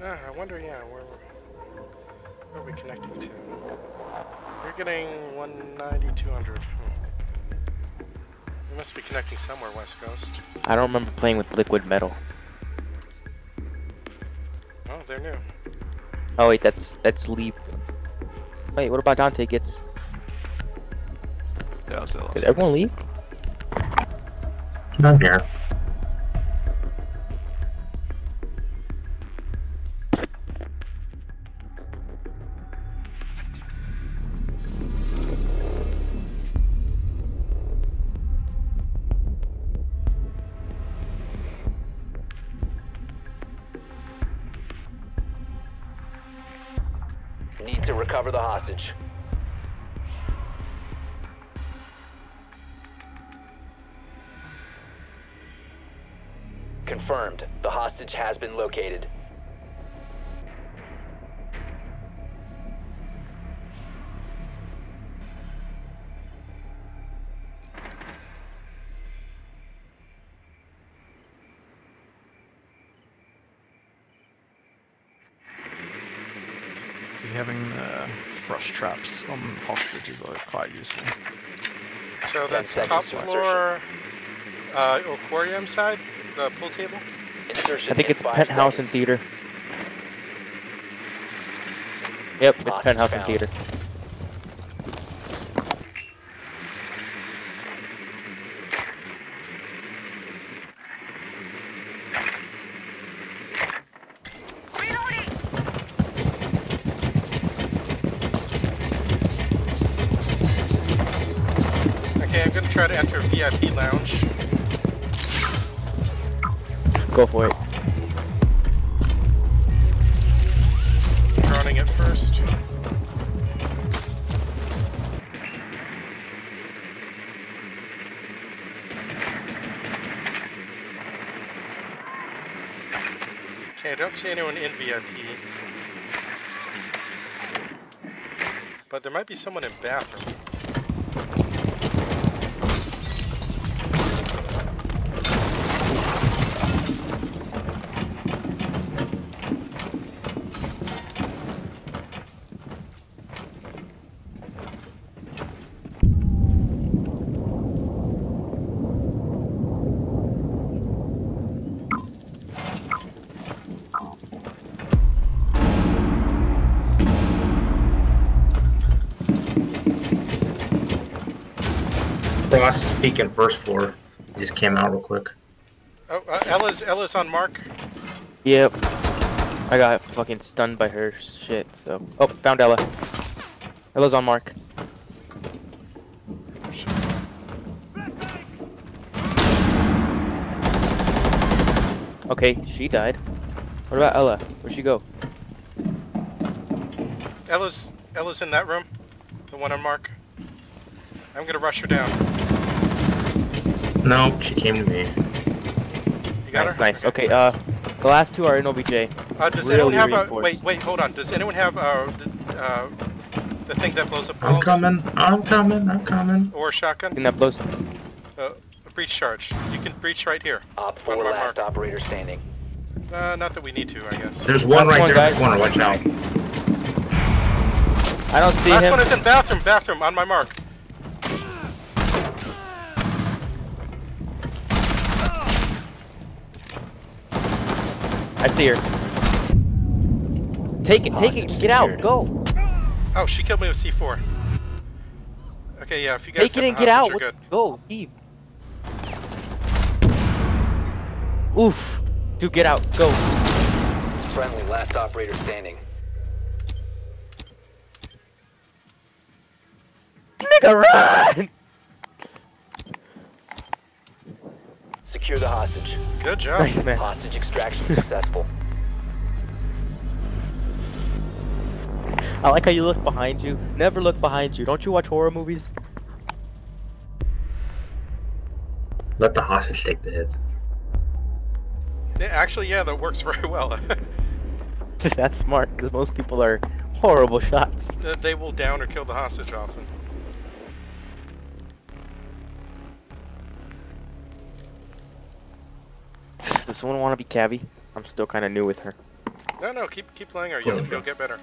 Ah, I wonder, yeah, where, where are we connecting to? We're getting 190, 200. Hmm. We must be connecting somewhere, West Coast. I don't remember playing with liquid metal. Oh, they're new. Oh wait, that's that's leap. Wait, what about Dante gets? Yeah, I'll say Did everyone leave? I'm here. To recover the hostage. Confirmed. The hostage has been located. See, having uh, frost traps on hostage is always quite useful. So that's top floor, uh, aquarium side, the pool table? Insertion I think it's penthouse and theater. Yep, it's penthouse and theater. Try to enter VIP lounge. Go for it. Droning it first. Okay, I don't see anyone in VIP. But there might be someone in bathroom. Frost is peeking first floor. He just came out real quick. Oh, uh, Ela's, Ela's on mark. Yep. I got fucking stunned by her shit, so. Oh, found Ela. Ela's on mark. Okay, she died. What about Ela? Where'd she go? Ela's, Ela's in that room. The one on mark. I'm gonna rush her down. No, she came to me. You got Nice, her? nice. Okay, uh, the last two are in OBJ. Uh, does Really anyone have a reinforced. wait? Wait, hold on. Does anyone have uh, the, uh, the thing that blows up I'm coming. I'm coming. I'm coming. Or a shotgun? Thing that blows. Uh, a breach charge. You can breach right here. Op On 4 my last mark. operator standing. Uh, not that we need to, I guess. There's one Last right one, there in guys. the corner. Watch out. I don't see Last him. one is in bathroom. Bathroom on my mark. I see her. Take it, take it, get out, go. Oh, she killed me with C4. Okay, yeah. If you guys Take it have and the get out. you're What- Go, leave. Oof. Dude, get out, go. Friendly last operator standing. Nigga, run! Secure the hostage. good. Good job. Nice, man. Hostage extraction successful. I like how you look behind you. Never look behind you. Don't you watch horror movies? Let the hostage take the hits. Yeah, actually, yeah, that works very well. That's smart, because most people are horrible shots. Uh, they will down or kill the hostage often. Does someone want to be Cavi? I'm still kind of new with her. No, no, keep keep playing or you'll, you'll get better.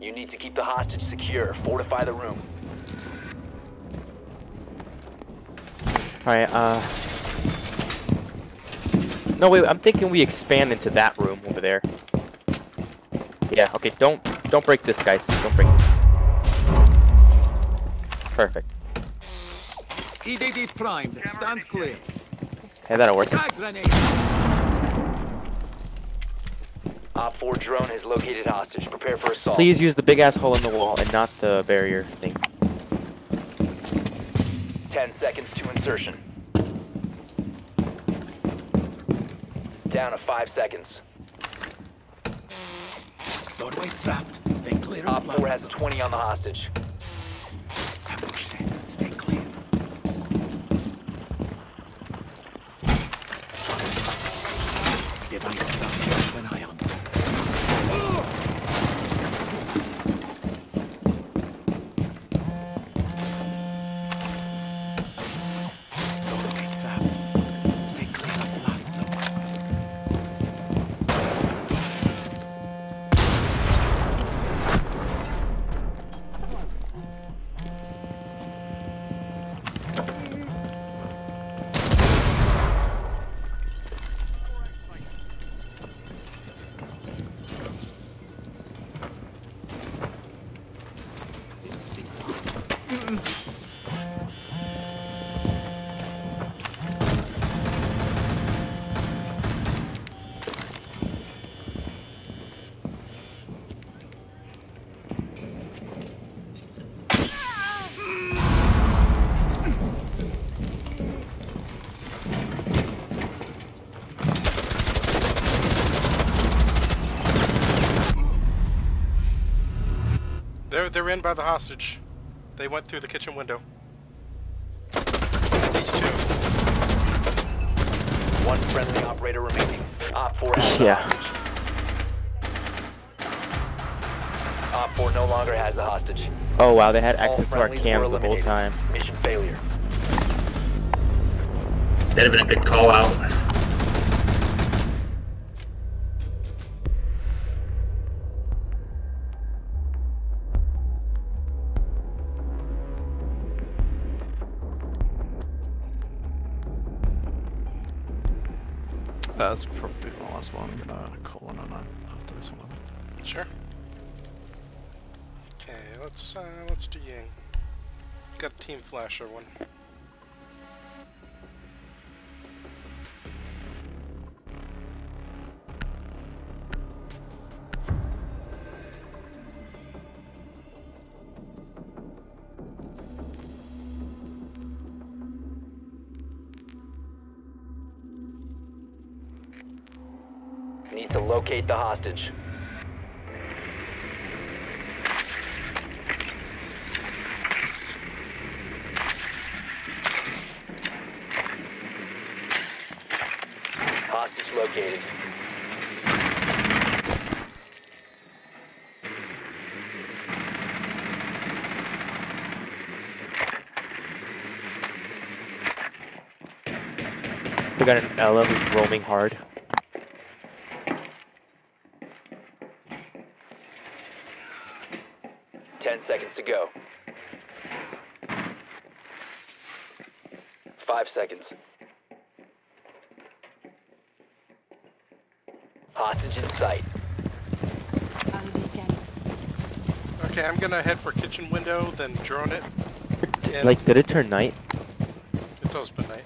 You need to keep the hostage secure. Fortify the room. Alright, uh... No, wait, I'm thinking we expand into that room over there. Yeah, okay, don't don't break this, guys. Don't break this. Perfect. EDD primed. Stand clear. Okay, that'll work. Op 4 drone has located hostage. Prepare for assault. Please use the big ass hole in the wall and not the barrier thing. Insertion. Down to 5 seconds. Doorway trapped. Stay clear Op of 4 has 20 on the hostage. They're they're in by the hostage. They went through the kitchen window. These two. One friendly operator remaining. Op 4 has Yeah. hostage. Op 4 no longer has the hostage. Oh wow, they had access to our friendlies cams the whole time. Mission failure. That'd have been a good call out. Let's uh, let's do Ying. Got a team flasher one. Need to locate the hostage. Hostage located. We got an Ela who's roaming hard. Ten seconds to go. Five seconds. Hostage in sight. Okay, I'm gonna head for kitchen window, then drone it. And Like, did it turn night? it's always been night.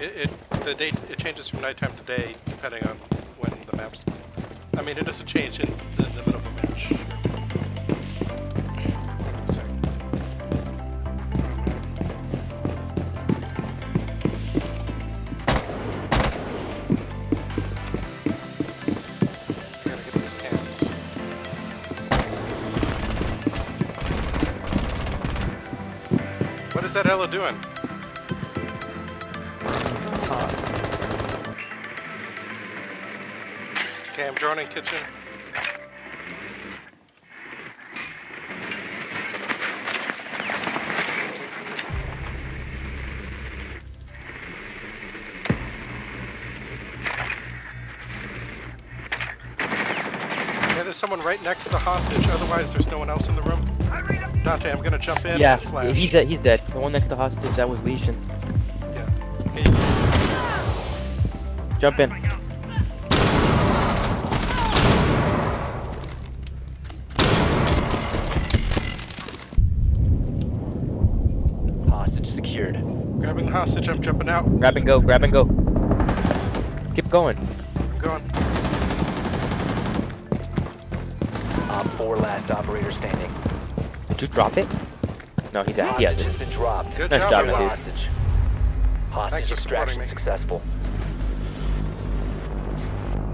It, it the date it changes from nighttime to day depending on when the maps. I mean, it doesn't change in the, the that Ela doing? Okay, I'm droning kitchen. someone right next to the hostage, otherwise there's no one else in the room. Dante, I'm gonna jump in Yeah, and flash. he's dead. He's dead. The one next to hostage, that was Lesion. Yeah. Okay, Jump in. Hostage secured. grabbing the hostage, I'm jumping out. Grab and go. Grab and go. Keep going. I'm going. Op 4 last operator standing. Did you drop it? No, he's out. He has Hostage it. has been dropped. Good Nice job, job, dude. Hostage. Hostage Thanks for supporting extraction me. successful.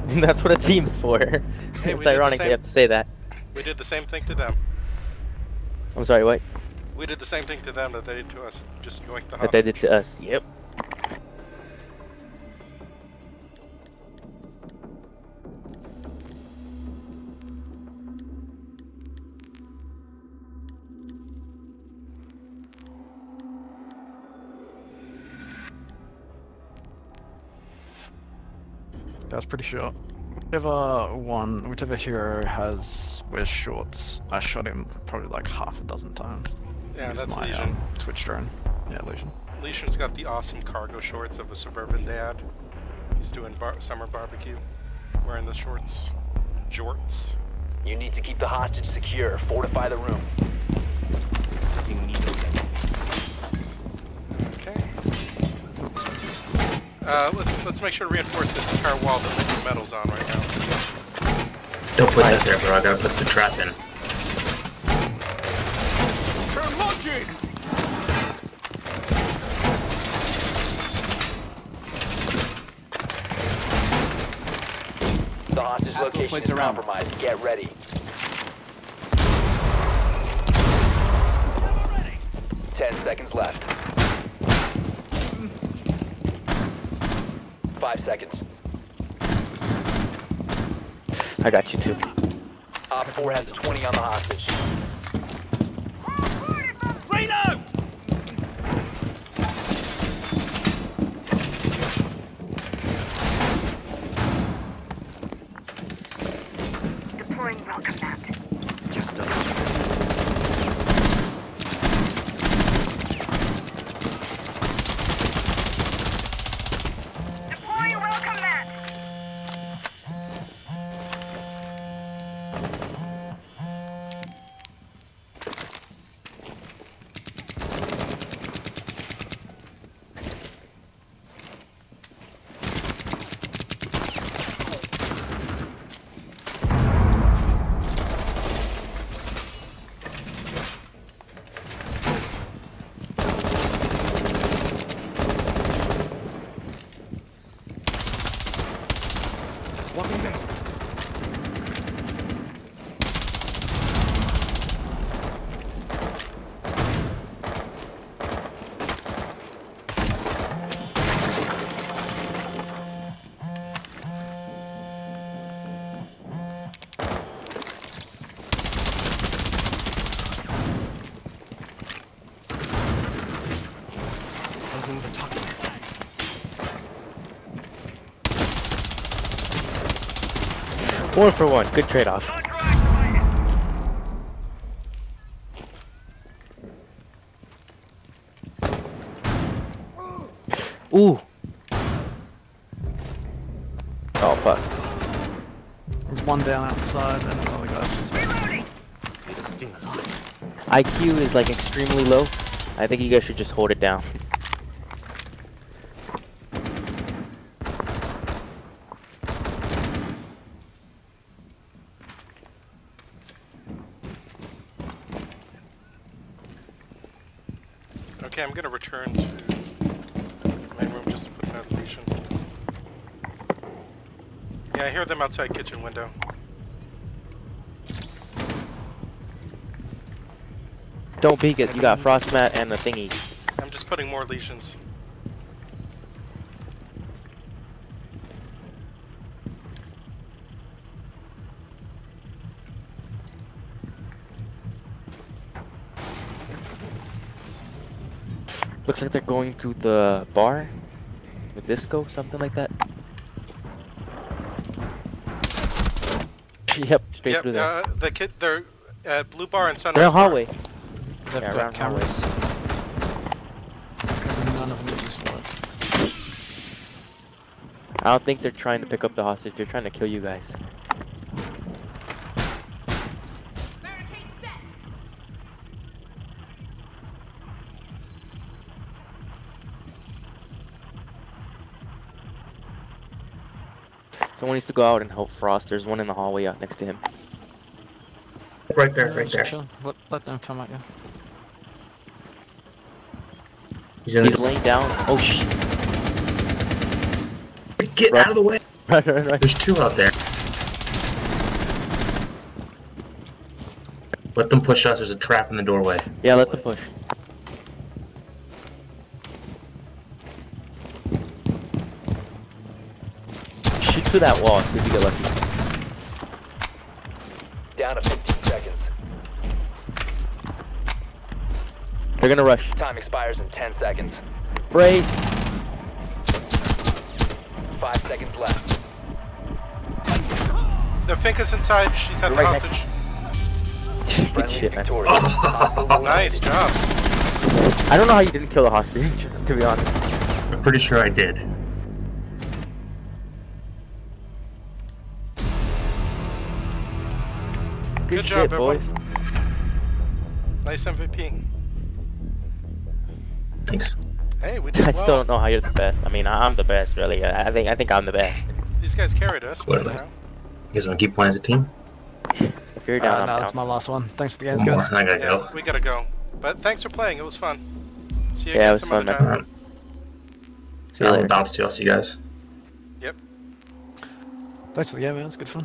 That's what a team's for. we it's did the ironic same- they have to say that. We did the same thing to them. I'm sorry, what? We did the same thing to them that they did to us, just going to the That they did to us. Yep. That was pretty short. Whichever one, whichever hero has wears shorts, I shot him probably like half a dozen times. Yeah, with that's my Lesion. um, Twitch drone. Yeah, Lesion. Lesion's got the awesome cargo shorts of a suburban dad. He's doing bar- summer barbecue, wearing the shorts. Jorts. You need to keep the hostage secure. Fortify the room. Uh, let's let's make sure to reinforce this entire wall that the metal's on right now. Don't put that there, bro. I gotta put the trap in. They're looking! The hostage Hostile location is around. compromised. Get ready. Ten seconds left. Five seconds. I got you too. Op 4 has 20 on the hostage. Reno! Deploying welcome mat. Just a... Deploying welcome mat. Walking back. One for one. Good trade-off. Ooh. Oh fuck. There's one down outside and another guy's just It'll sting a lot. IQ is like extremely low. I think you guys should just hold it down. Okay, I'm gonna return to the main room just to put an application. Yeah, I hear them outside kitchen window. Don't peek it. You got frost mat and the thingy. I'm just putting more lesions. Looks like they're going to the bar, the disco, something like that. yep, straight Yep, through there. uh, the kid, they're at Blue Bar and Sunrise they're in Bar. hallway. They've Yeah, got around hallway. cameras. None of them use for. I don't think they're trying to pick up the hostage. They're trying to kill you guys. Someone needs to go out and help Frost. There's one in the hallway out next to him. Right there, Yeah, right there. chill. Let, let them come at you. He's He's laying down. Oh shit! Get Right. out of the way! Right, right, right. There's two out there. Let them push us. There's a trap in the doorway. Yeah, let them push. Shoot through that wall. See if you get lucky. Down to 15 seconds. They're gonna rush. Time expires in 10 seconds. Brace. Five seconds left. The Finka's inside. She's had the Right next. hostage. Good shit, man. Nice job. I don't know how you didn't kill the hostage. To be honest. I'm pretty sure I did. Good, Good job, everyone. boys. Nice MVP. Thanks. Hey, we did I well. still don't know how you're the best. I mean, I- I'm the best, really. I I think I think I'm the best. These guys carried us. Whatever. you know. You guys want to keep playing as a team? If you're down, Uh, I'm no, down. that's my last one. Thanks for the games, One more, guys. I gotta Yeah, go. we gotta go. But thanks for playing. It was fun. See you Yeah, it was some fun, other man. time. Alright. See you later. bounce to. I'll see you guys. Yep. Thanks for the game, man. It's good fun.